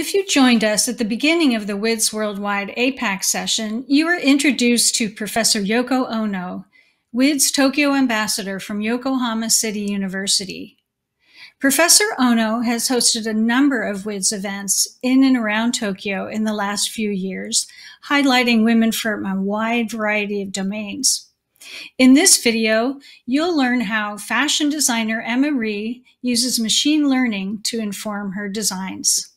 If you joined us at the beginning of the WIDS Worldwide APAC session, you were introduced to Professor Yoko Ono, WIDS Tokyo Ambassador from Yokohama City University. Professor Ono has hosted a number of WIDS events in and around Tokyo in the last few years, highlighting women from a wide variety of domains. In this video, you'll learn how fashion designer Emma Ree uses machine learning to inform her designs.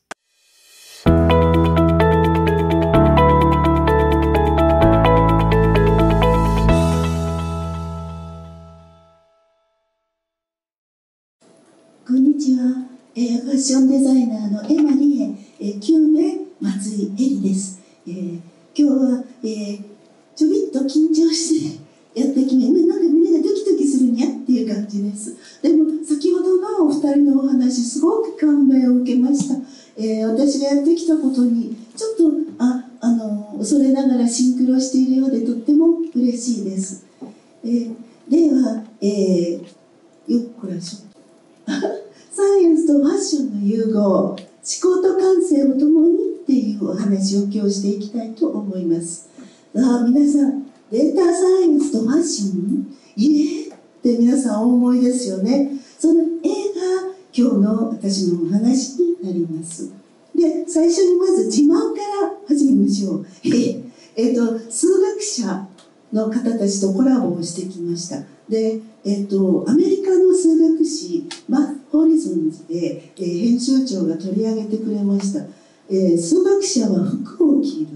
えー、ファッションデザイナーのエマリエ、えー、9名松井絵里です、えー、今日は、えー、ちょびっと緊張してやってきてなんか胸がドキドキするにゃっていう感じです。でも先ほどのお二人のお話すごく感銘を受けました、えー、私がやってきたことにちょっとああの恐れながらシンクロしているようでとっても嬉しいです、えー、では、えー、よっこらしょ。サイエンスとファッションの融合思考と感性を共にっていうお話を今日していきたいと思います。あ皆さんデータサイエンスとファッションいえって皆さんお思いですよね。その絵が今日の私のお話になります。で最初にまず自慢から始めましょう。ええっと数学者の方たちとコラボをしてきました。で、えっと、アメリカの数学ッホリゾンズで、えー、編集長が取り上げてくれました、えー、数学者は服を着る。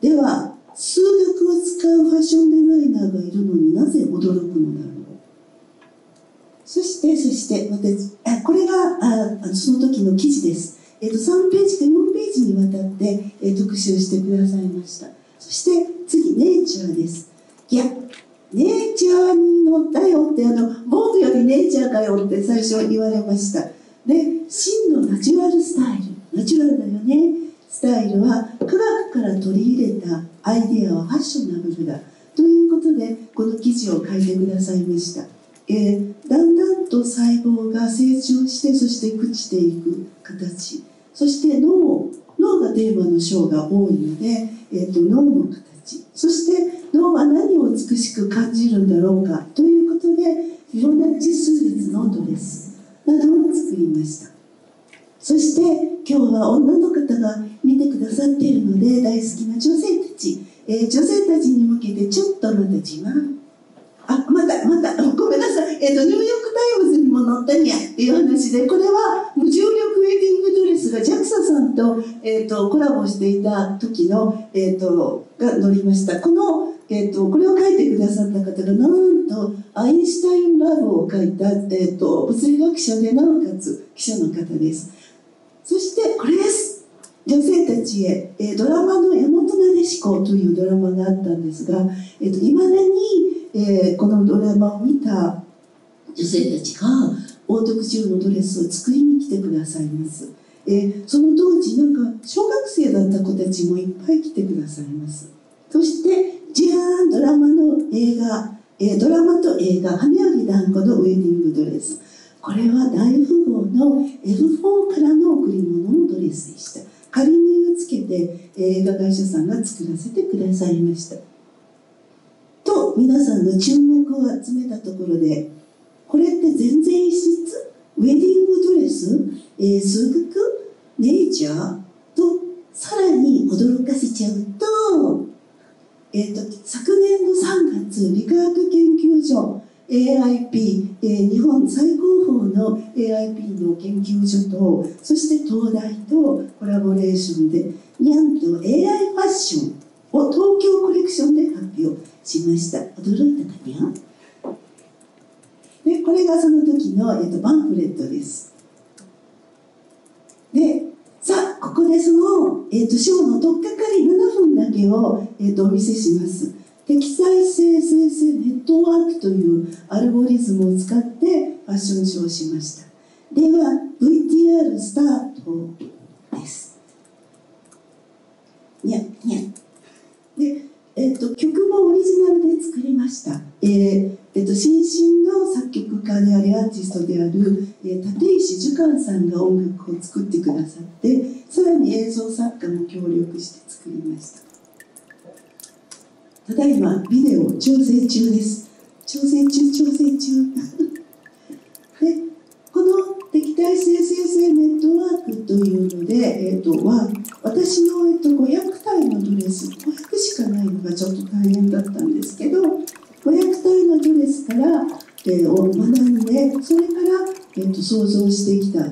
では数学を使うファッションデザイナーがいるのになぜ驚くのだろう。そしてそして私あこれがあその時の記事です、えっと、3ページか4ページにわたって、えー、特集してくださいました。そして次ネイチャーです。いやネイチャーに乗ったよってあのボートよりネイチャーかよって最初言われました。で真のナチュラルスタイル。ナチュラルだよね。スタイルは科学から取り入れたアイデアはファッショナブルだ。ということでこの記事を書いてくださいました、えー、だんだんと細胞が成長してそして朽ちていく形。そして脳。脳がテーマの章が多いので、えーと脳の形。そして脳は何を美しく感じるんだろうか？ということでフィボナッチ数列のドレスなどを作りました。そして今日は女の方が見てくださっているので大好きな女性たち、えー、女性たちに向けてちょっとまた自慢。あまたまた ごめんなさい、えーと、ニューヨーク・タイムズにも載ったにゃっていう話でこれは無重力ウェディングドレスが JAXA さんと,、えーと、コラボしていた時の、えーとが載りました。このえーと、これを書いてくださった方がなんとアインシュタインラブを書いた、えーと、物理学者でなおかつ記者の方です。そしてこれです。女性たちへ、えー、ドラマの「大和なでしこ」というドラマがあったんですがいま、えー、だに、えー、このドラマを見た女性たちがオートクチューのドレスを作りに来てくださいます、えー、その当時なんか小学生だった子たちもいっぱい来てくださいます。そしてじゃーんドラマの映画、えー、ドラマと映画「羽織団子のウェディングドレス」これは大富豪の F4 からの贈り物のドレスでした。仮縫いをつけて映画会社さんが作らせてくださいました。と皆さんの注目を集めたところでこれって全然異質？ウェディングドレス、えー、数学ネイチャーとさらに驚かせちゃうとえーと、昨年の3月理化学研究所 AIP、えー、日本最高峰の AIP の研究所とそして東大とコラボレーションでにゃんと AI ファッションを東京コレクションで発表しました。驚いたかにゃでこれがその時の、えーと、パンフレットです。でさあここでその、えーと、ショーの取っかかり7分だけを、えーと、お見せします。適材性生成ネットワークというアルゴリズムを使ってファッションショーしました。では VTR スタートです。にゃにゃで、えーと、曲もオリジナルで作りました、えーえーと、新進の作曲家でありアーティストである、えー、立石樹寛さんが音楽を作ってくださってさらに映像作家も協力して作りました。ただいまビデオ調整中です。調整中調整中。でこの敵対性生成ネットワークというので、えー、とは私の、えー、と500体のドレス500かないのがちょっと大変だったんですけど500体のドレスから、えー、を学んでそれから、えー、と想像してきた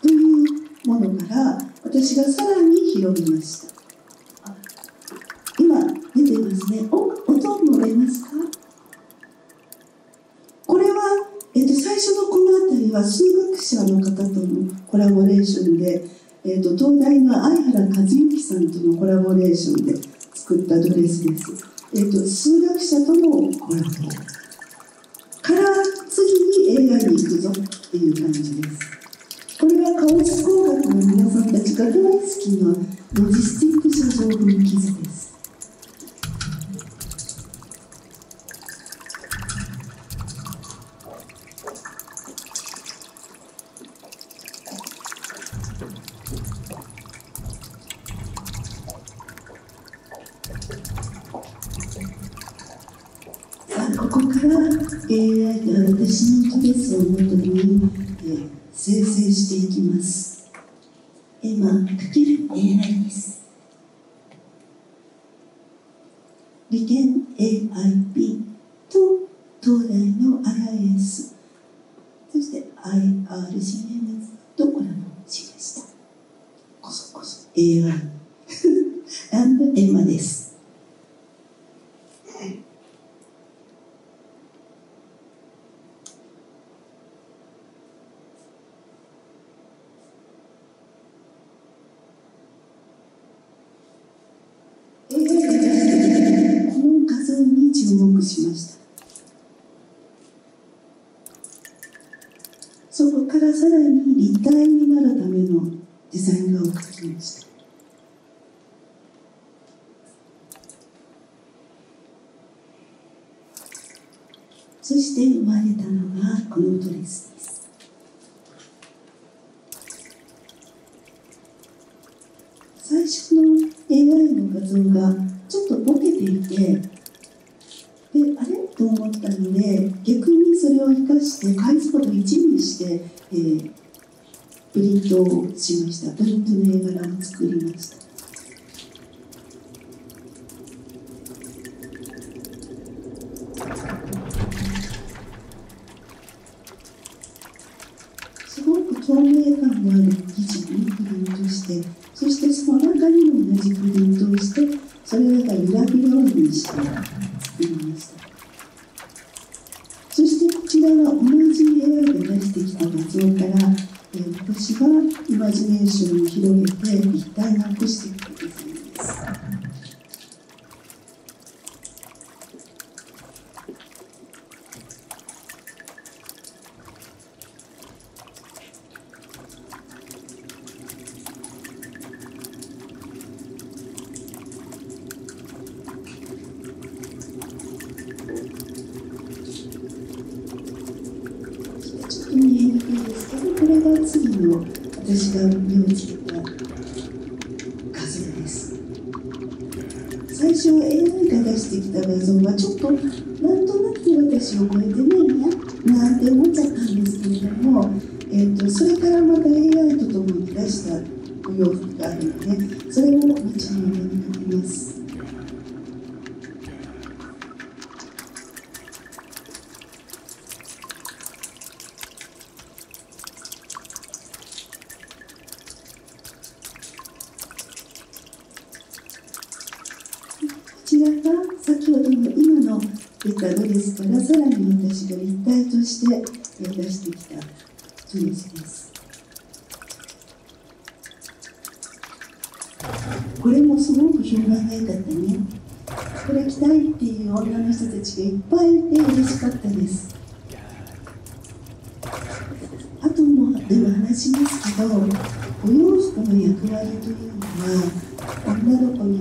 というものから私がさらに広げました。今出てますね。お音も出ますか？これは、えー、と最初のこの辺りは数学者の方とのコラボレーションで、えー、と東大の相原和之さんとのコラボレーションで作ったドレスです、えー、と数学者とのコラボ。から次に AI に行くぞっていう感じです。これはカオス工学の皆さんたちが大好きなロジスティック写像分岐図です。A1& エマです。であれ？と思ったので逆にそれを生かして解像度1にして、えー、プリントをしました。プリントの絵柄を作りました。すごく透明感のある生地にプリントしてその中にも同じプリントをしてそれが揺らびようにして作りましたらが同じ AI で出してきた画像から、えー、私がイマジネーションを広げて立体なくしていくデザインです。私が目をつけた画像です最初 AI が出してきた画像はちょっとなんとなく私を超えてねいななんて思っちゃったんですけれども、えーと、それからまた AI とともに出したお洋服があるのでそれも後に読みかけます。先ほどの今のデータドレスからさらに私が立体として出してきたドレスです。これもす。ごく評判が良かったねこれ着たいっていう女の人たちがいっぱいいて嬉しかったです。あともでも話します。けどお洋服の役割というのは女の子に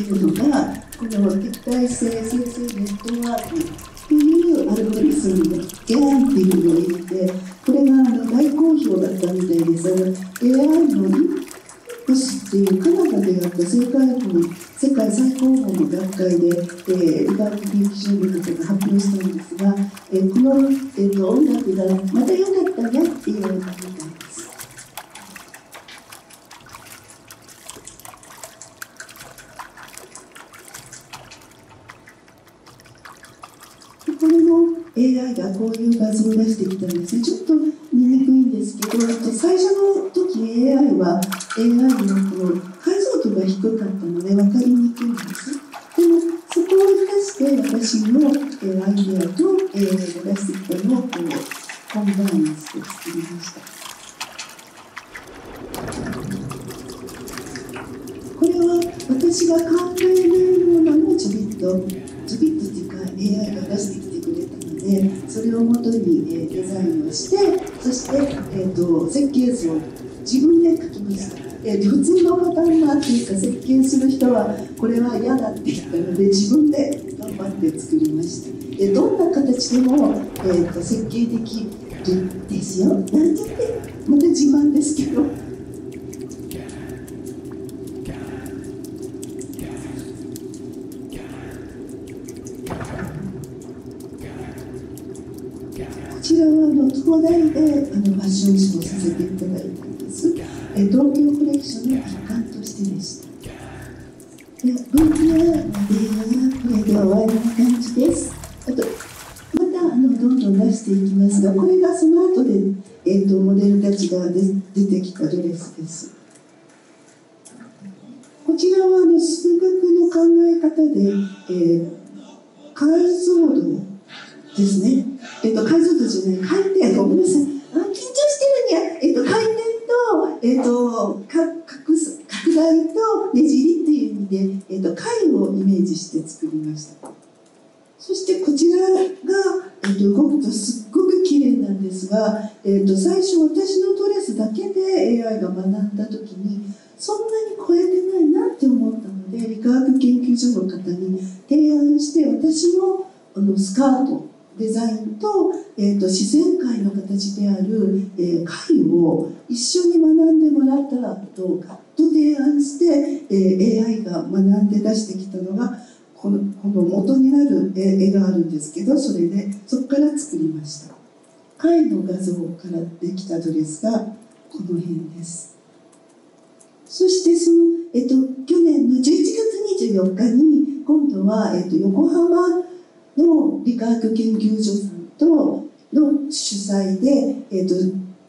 っていうのがこの立体性生成ネットワークっていうアルゴリズムで AI っていうのを入れてこれがあの大好評だったみたいです AI のブスっていうカナダでやった世界の世界最高峰の学会で、えー、医学研究所の方が発表したんですが、えー、この、えーと、音楽がまた良かったねって言われたみたいです。これも AI がこういう画像を出してきたんですね。ちょっと見にくいんですけど、最初の時 AI は AI のこの解像度が低かったので分かりにくいんです。でもそこを生かして私の、えアイデアと、えー、出してきたのをこう combine して作りました。これは私が考えないものもちょびっとちょびっとっていうか AI が出してきてくれたのでそれをもとに、えデザインをしてそして、えーと設計図を自分で書きました。えー、普通のパターンがっていうか設計する人はこれは嫌だって言ったので自分で頑張って作りました。えー、どんな形でも、えーと、設計できるですよ。なんちゃってまた自慢ですけど。こちらはあの東大であのファッションショーをさせていただいたんです。え東京コレクションの一環としてでした。での映画はこれで終わりな感じです。あとまたあのどんどん出していきますが、これがその後で、えーと、モデルたちが出てきたドレスです。こちらはあの数学の考え方で、えー、解像度ですね。えっ、ー、と、解像度じゃない、回転、ごめんなさい。あ緊張してるにゃ、えっ、ー、と、回転と、えっ、ー、と、か拡拡大とねじりっていう意味で、えっ、と、貝をイメージして作りました。そしてこちらが、えー、と動くとすっごく綺麗なんですが、えー、と最初私のドレスだけで AI が学んだ時にそんなに超えてないなって思ったので理化学研究所の方に提案して私のあのスカートデザインと,、えーと、自然界の形である、えー、貝を一緒に学んでもらったらどうかと提案して、えー、AI が学んで出してきたのがこのこの元になる絵があるんですけどそれでそこから作りました。貝の画像からできたドレスがこの辺です。そしてその、えっと、去年の11月24日に今度は、えっと、横浜の理化学研究所さんとの主催で、えっと、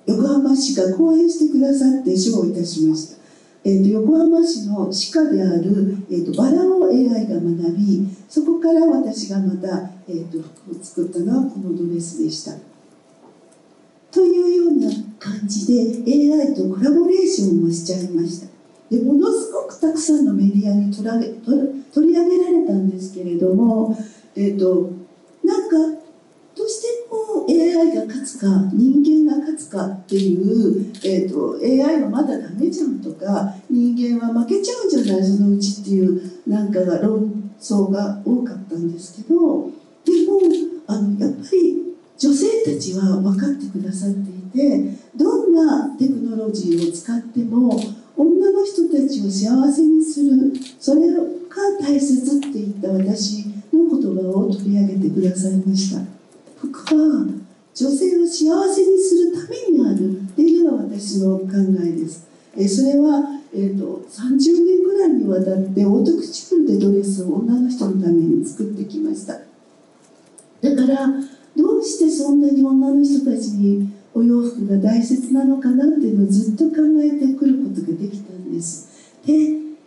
横浜市が講演してくださって賞をいたしましたえーと、横浜市の歯科である、えーと、バラを AI が学びそこから私がまた、えーと、服を作ったのはこのドレスでした。というような感じで AI とコラボレーションもしちゃいました。でものすごくたくさんのメディアに取ら取取り上げられたんですけれども、えー、となんかどうしても AI が勝つか人間が勝つかっていう、えーと、AI はまだダメじゃんとか人間は負けちゃうんじゃない？そのうちっていうなんかが論争が多かったんですけどでもあのやっぱり女性たちは分かってくださっていてどんなテクノロジーを使っても女の人たちを幸せにするそれが大切って言った私の言葉を取り上げてくださいました。服は女性を幸せにするためにあるっていうのが私の考えです。えそれは、えーと、30年ぐらいにわたってオートクチュールでドレスを女の人のために作ってきましただからどうしてそんなに女の人たちにお洋服が大切なのかなっていうのをずっと考えてくることができたんですで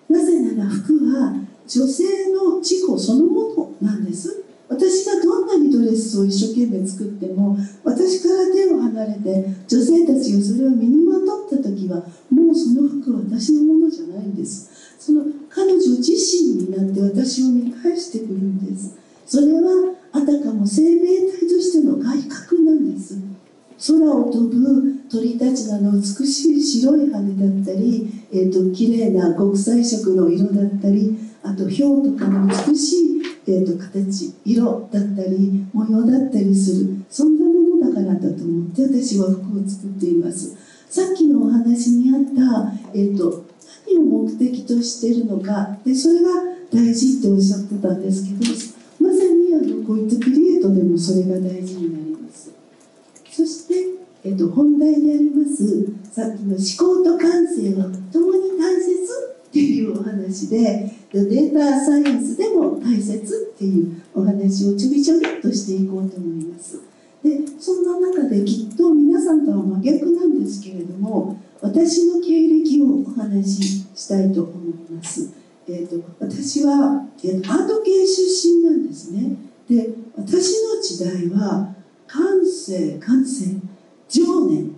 なぜなら服は女性の自己そのものなんです。私がどんなにドレスを一生懸命作っても私から手を離れて女性たちがそれを身にまとった時はもうその服は私のものじゃないんです。その彼女自身になって私を見返してくるんです。それはあたかも生命体としての外角なんです。空を飛ぶ鳥たちなど美しい白い羽だったり、えーと、綺麗な極彩色の色だったりあと氷とかの美しい、えーと、形色だったり模様だったりするそんなものだからだと思って私は服を作っています。さっきのお話にあった、えーと、何を目的としているのか。でそれが大事っておっしゃってたんですけどまさにあのこういったクリエイトでもそれが大事になります。そして、えー、と本題でありますさっきの思考と感性は共に大切っていうお話でデータサイエンスでも大切っていうお話をちょびちょびっとしていこうと思います。でそんな中できっと皆さんとは真逆なんですけれども私の経歴をお話ししたいと思います、えーと、私は、えーと、アート系出身なんですね。で私の時代は感性感性情念。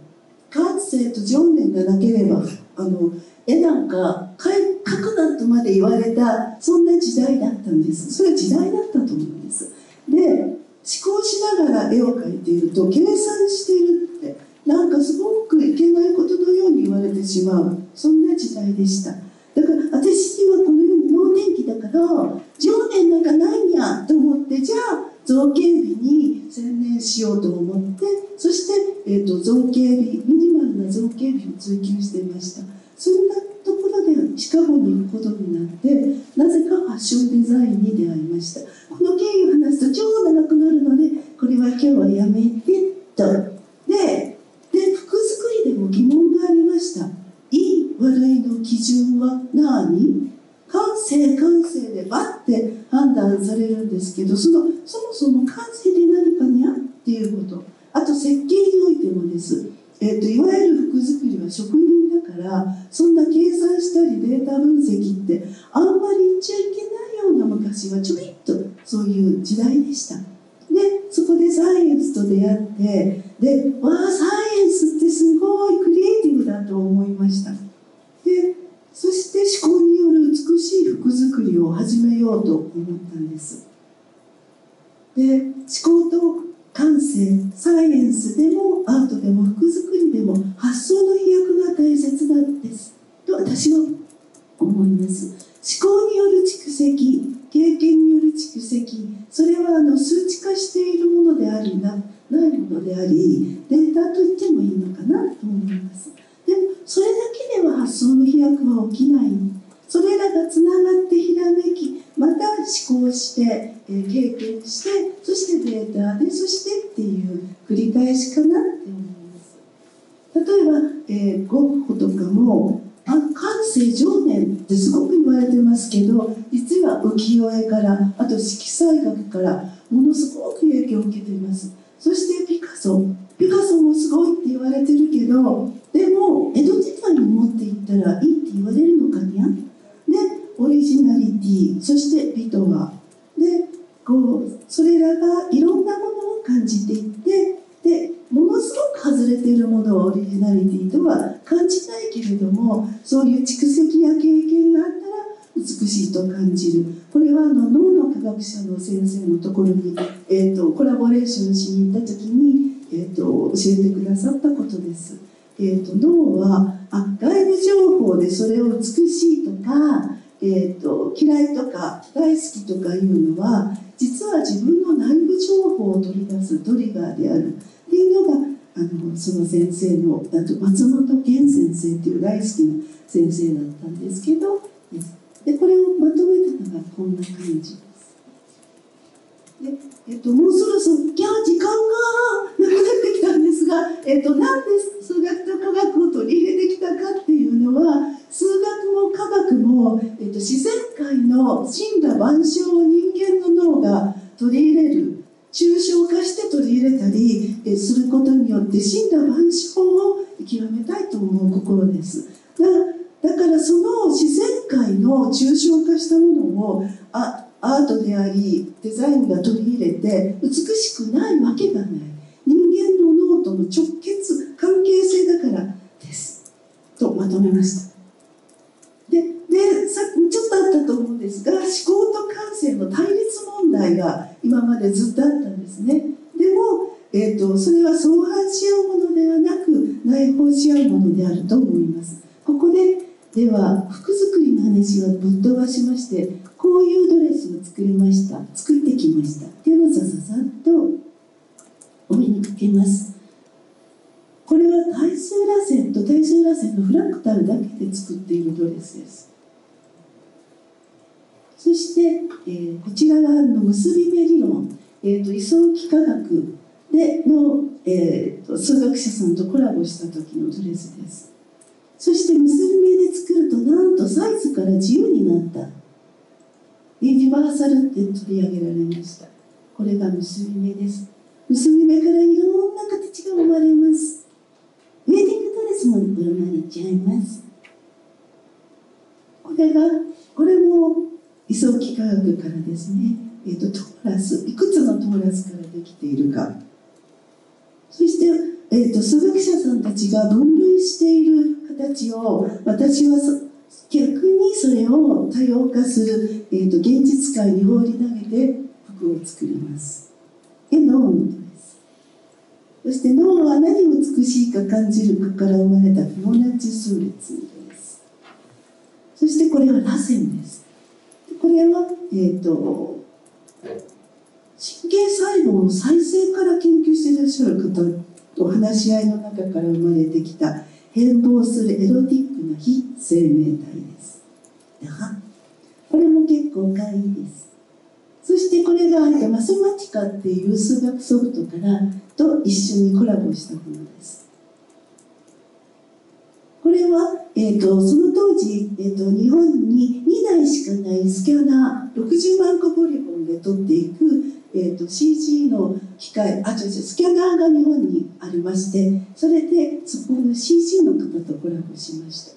感性と情念がなければあの絵なんか描くなとまで言われたそんな時代だったんです。それは時代だったと思うんです。で思考しながら絵を描いていると計算しているってなんかすごくいけないことのように言われてしまう。そんな時代でした。だから私にはこのように脳天気だから情念なんかないんやと思ってじゃあ造形美に専念しようと思ってそして、えーと、造形美ミニマルな造形美を追求していました。そんなところでシカゴに行くことになってなぜかファッションデザインに出会いました。この経緯を話すと超長くなるのでこれは今日はやめてと。でで服作りでも疑問がありました。いい悪いの基準は何？感性感性でバッて判断されるんですけどそのそもそも感性で何かにゃっていうこと。あと設計においてもです、えーと、いわゆる服作りは職人りデータ分析ってあんまり言っちゃいけないような昔はちょびっとそういう時代でしたでそこでサイエンスと出会ってでわあサイエンスってすごいクリエイティブだと思いましたでそして思考による美しい服作りを始めようと思ったんですで思考と感性サイエンスでもアートでも服作りでも発想の飛躍が大切なんですと私は思います思考による蓄積経験による蓄積それはあの数値化しているものでありなないものでありデータと言ってもいいのかなと思います。でもそれだけでは発想の飛躍は起きない。それらがつながってひらめきまた思考して、え、経験してそしてデータでそしてっていう繰り返しかなって思います。例えば、えー、ゴッホとかも感性情念ってすごく言われてますけど実は浮世絵からあと色彩学からものすごく影響を受けています。そしてピカソ。ピカソもすごいって言われてるけどでも江戸時代に持っていったらいいって言われるのかにゃ？でオリジナリティそして美とは。でこうそれらがいろんなものを感じていってすごく外れているものはオリジナリティとは感じないけれどもそういう蓄積や経験があったら美しいと感じるこれはあの脳の科学者の先生のところに、えーと、コラボレーションしに行った時に、えーと、教えてくださったことです。えーと、脳はあ外部情報でそれを美しいとか、えー、と嫌いとか大好きとかいうのは実は自分の内部情報を取り出すトリガーであるっていうのがあのその先生のあと松本健先生っていう大好きな先生だったんですけどでこれをまとめたのがこんな感じです。でえっと、もうそろそろいや時間がなくなってきたんですが、えっと、なんで数学と科学を取り入れてきたかっていうのは数学も科学も、えっと、自然界の死んだ万象を人間の脳が取り入れる抽象化して取り入れたりえすることによって死んだ万象を極めたいと思う心です。だだからその自然界の抽象化したものをあアートでありデザインが取り入れて美しくないわけがない。人間の脳との直結関係性だからです。とまとめました。ででさっきちょっとあったと思うんですが思考と感性の対立問題が今までずっとあったんですね。でも、えーと、それは相反し合うものではなく内包し合うものであると思います。ここででは服作りの話をぶっ飛ばしましてこういうドレスを作りました作ってきました。っていうのをさささっとお目にかけます。これは対数螺旋と対数螺旋のフラクタルだけで作っているドレスです。そして、えー、こちら側の結び目理論、えーと、位相幾何学での、えーと、数学者さんとコラボした時のドレスです。そして結び目で作るとなんとサイズから自由になった。ユニバーサルって取り上げられました。これが結び目です。結び目からいろんな形が生まれます。ウェディングドレスも生まれちゃいます。これがこれも位相幾何学からですね、えーと、トーラスいくつのトーラスからできているか。そして、えーと、数学者さんたちが分類している形を私は逆にそれを多様化する、えーと、現実界に放り投げて服を作ります。絵のことです。そして脳は何を美しいか感じるかから生まれたフィボナッチ数列です。そしてこれは螺旋です。これは、えーと、神経細胞の再生から研究していらっしゃる方と話し合いの中から生まれてきた変貌するエロティックな非生命体です。これも結構簡易です。そしてこれがマスマティカっていう数学ソフトからと一緒にコラボしたものです。これは、えーと、その当時、えーと、日本に2台しかないスキャナー60万個ポリゴンで撮っていく、えーと、CG の機械あ違う違うスキャナーが日本にありましてそれでそこの CG の方とコラボしました。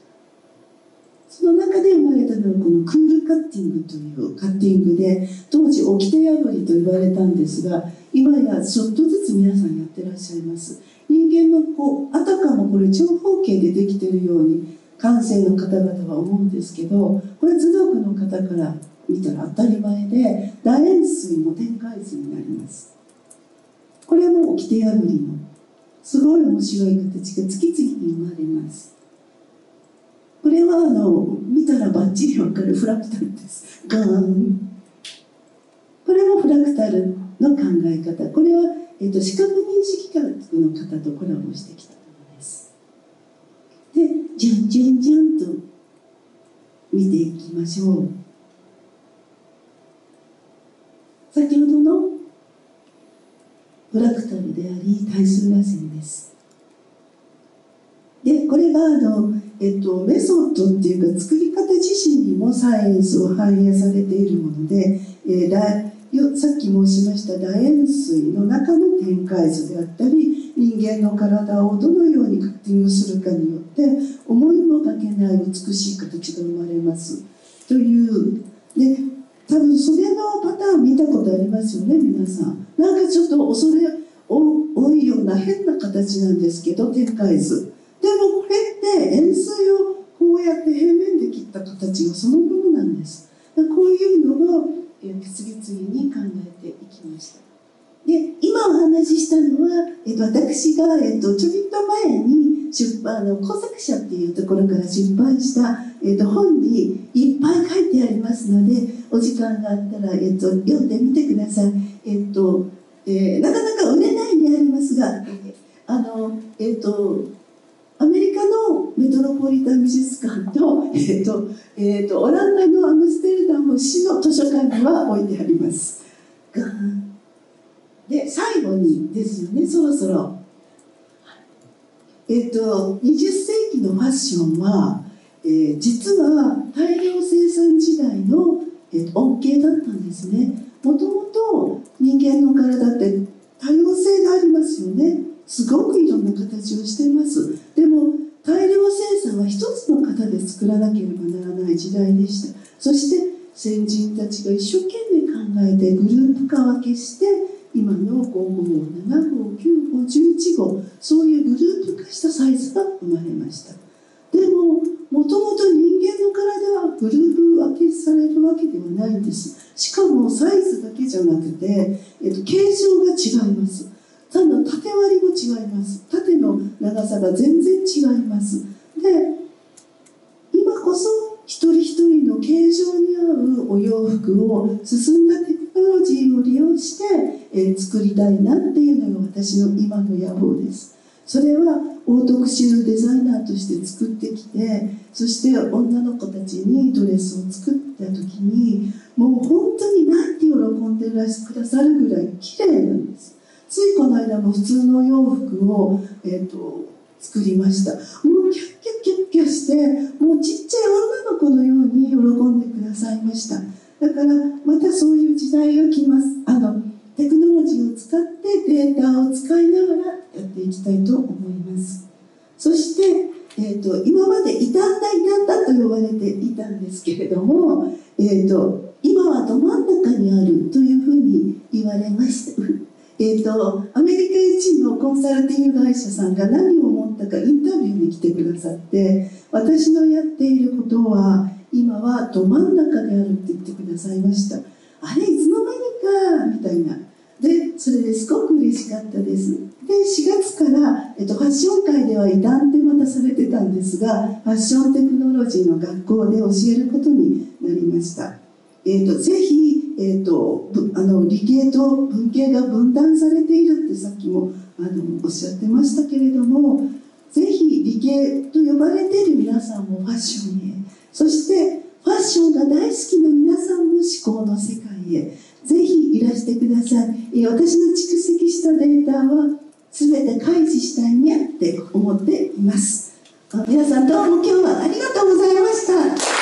その中で生まれたのはこのクールカッティングというカッティングで当時掟破りと言われたんですが今やちょっとずつ皆さんやってらっしゃいます。人間のこうあたかもこれ長方形でできてるように感性の方々は思うんですけどこれ図読の方から見たら当たり前で楕円錐の展開図になります。これも掟破りのすごい面白い形が次々に生まれます。これはあの見たらバッチリわかるフラクタルです。ガーン。これもフラクタル。の考え方。これは、えーと、視覚認識科学の方とコラボしてきたものです。でじゃんじゃんじゃんと見ていきましょう。先ほどのフラクタルであり対数螺旋です。でこれがあの、えっと、メソッドっていうか作り方自身にもサイエンスを反映されているもので、えー、さっき申しました楕円錐の中の展開図であったり人間の体をどのようにカッティングするかによって思いもかけない美しい形が生まれます。というで多分それのパターン見たことありますよね皆さん。なんかちょっと恐れ多いような変な形なんですけど展開図。でもこれって円錐をこうやって平面で切った形がそのものなんです。こういうのを次々に考えていきました。で今お話ししたのは、えっと、私が、えっと、ちょびっと前に出版の工作者っていうところから出版した、えっと、本にいっぱい書いてありますのでお時間があったら、えっと、読んでみてください、えっとえー、なかなか売れないんでありますがあの、えっとアメリカのメトロポリタン美術館と, えーとえーと、オランダのアムステルダム市の図書館には置いてあります。で最後にですよねそろそろ。えっ、ー、と20世紀のファッションは、えー、実は大量生産時代の、えー、恩恵だったんですね。もともと人間の体って多様性がありますよね。すごくいろんな形をしています。でも大量生産は一つの型で作らなければならない時代でした。そして先人たちが一生懸命考えてグループ化分けして今の5号7号9号11号そういうグループ化したサイズが生まれました。でももともと人間の体はグループ分けされるわけではないんです。しかもサイズだけじゃなくて、えっと、形状が違います。ただ縦割りも違います。縦の長さが全然違います。で今こそ一人一人の形状に合うお洋服を進んだテクノロジーを利用して、えー、作りたいなっていうのが私の今の野望です。それはオートクシュデザイナーとして作ってきてそして女の子たちにドレスを作った時にもう本当になんて喜んでくださるぐらい綺麗なんです。ついこの間も普通の洋服を、えーと、作りました。もうキャッキャッキャッキャしてもうちっちゃい女の子のように喜んでくださいました。だからまたそういう時代が来ます。あのテクノロジーを使ってデータを使いながらやっていきたいと思います。そして、えーと、今まで傷んだ傷んだと呼ばれていたんですけれども、えーと今はど真ん中にあるというふうに言われました。えーと、アメリカ一のコンサルティング会社さんが何を思ったかインタビューに来てくださって私のやっていることは今はど真ん中であるって言ってくださいました。あれいつの間にかみたいな。でそれですごく嬉しかったです。で4月から、えっと、ファッション界では異端ってまたされてたんですがファッションテクノロジーの学校で教えることになりました、えー、とぜひえーと、あの理系と文系が分断されているってさっきもあのおっしゃってましたけれどもぜひ理系と呼ばれている皆さんもファッションへそしてファッションが大好きな皆さんも思考の世界へぜひいらしてください、え、私の蓄積したデータは全て開示したいにゃって思っています。皆さんどうも今日はありがとうございました。